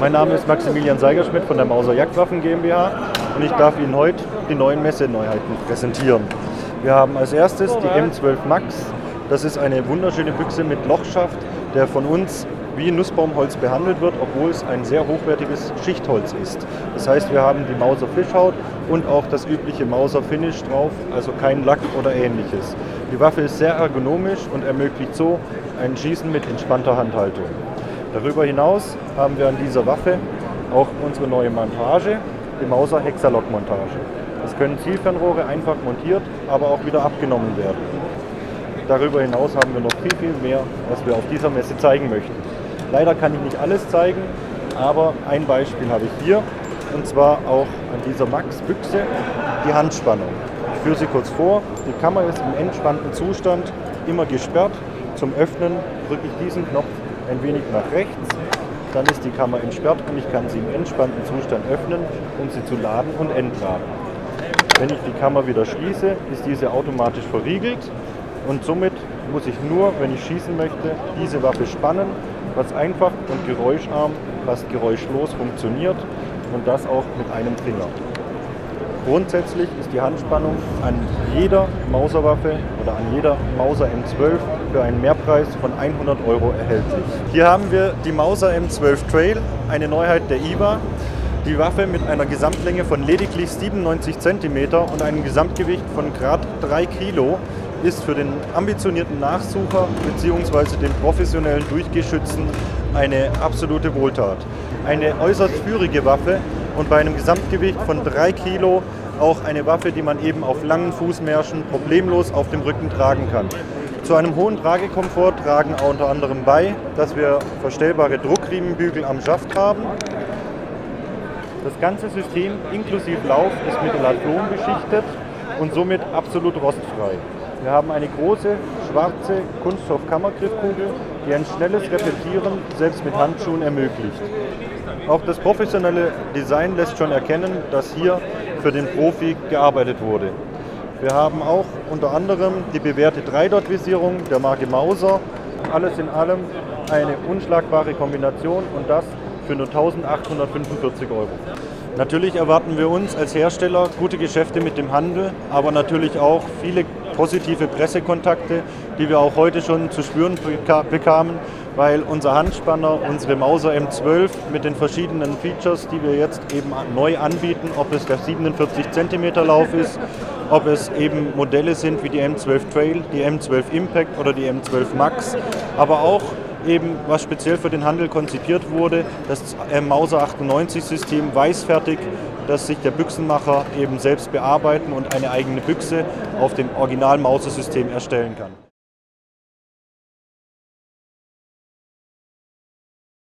Mein Name ist Maximilian Seigerschmidt von der Mauser Jagdwaffen GmbH und ich darf Ihnen heute die neuen Messeneuheiten präsentieren. Wir haben als erstes die M12 Max. Das ist eine wunderschöne Büchse mit Lochschaft, der von uns wie Nussbaumholz behandelt wird, obwohl es ein sehr hochwertiges Schichtholz ist. Das heißt, wir haben die Mauser Fischhaut und auch das übliche Mauser Finish drauf, also kein Lack oder ähnliches. Die Waffe ist sehr ergonomisch und ermöglicht so ein Schießen mit entspannter Handhaltung. Darüber hinaus haben wir an dieser Waffe auch unsere neue Montage, die Mauser Hexalock-Montage. Es können Zielfernrohre einfach montiert, aber auch wieder abgenommen werden. Darüber hinaus haben wir noch viel, viel mehr, was wir auf dieser Messe zeigen möchten. Leider kann ich nicht alles zeigen, aber ein Beispiel habe ich hier und zwar auch an dieser Max-Büchse die Handspannung. Ich führe sie kurz vor. Die Kammer ist im entspannten Zustand immer gesperrt. Zum Öffnen drücke ich diesen Knopf ein wenig nach rechts. Dann ist die Kammer entsperrt und ich kann sie im entspannten Zustand öffnen, um sie zu laden und entladen. Wenn ich die Kammer wieder schließe, ist diese automatisch verriegelt und somit muss ich nur, wenn ich schießen möchte, diese Waffe spannen, was einfach und geräuscharm, fast geräuschlos funktioniert und das auch mit einem Finger. Grundsätzlich ist die Handspannung an jeder Mauserwaffe oder an jeder Mauser M12 für einen Mehrpreis von 100 Euro erhältlich. Hier haben wir die Mauser M12 Trail, eine Neuheit der IWA. Die Waffe mit einer Gesamtlänge von lediglich 97 cm und einem Gesamtgewicht von gerade 3 Kilo ist für den ambitionierten Nachsucher bzw. den professionellen Durchgeschützen eine absolute Wohltat. Eine äußerst führige Waffe und bei einem Gesamtgewicht von 3 Kilo auch eine Waffe, die man eben auf langen Fußmärschen problemlos auf dem Rücken tragen kann. Zu einem hohen Tragekomfort tragen auch unter anderem bei, dass wir verstellbare Druckriemenbügel am Schaft haben. Das ganze System inklusive Lauf ist mit Elaston beschichtet und somit absolut rostfrei. Wir haben eine große schwarze Kunststoff-Kammergriffkugel, die ein schnelles Repetieren selbst mit Handschuhen ermöglicht. Auch das professionelle Design lässt schon erkennen, dass hier für den Profi gearbeitet wurde. Wir haben auch unter anderem die bewährte 3-Dot-Visierung der Marke Mauser. Alles in allem eine unschlagbare Kombination und das für nur 1845 Euro. Natürlich erwarten wir uns als Hersteller gute Geschäfte mit dem Handel, aber natürlich auch viele positive Pressekontakte, die wir auch heute schon zu spüren bekamen, weil unser Handspanner, unsere Mauser M12 mit den verschiedenen Features, die wir jetzt eben neu anbieten, ob es der 47 cm Lauf ist, ob es eben Modelle sind wie die M12 Trail, die M12 Impact oder die M12 Max, aber auch eben, was speziell für den Handel konzipiert wurde, das Mauser 98 System weißfertig, dass sich der Büchsenmacher eben selbst bearbeiten und eine eigene Büchse auf dem Original Mauser System erstellen kann.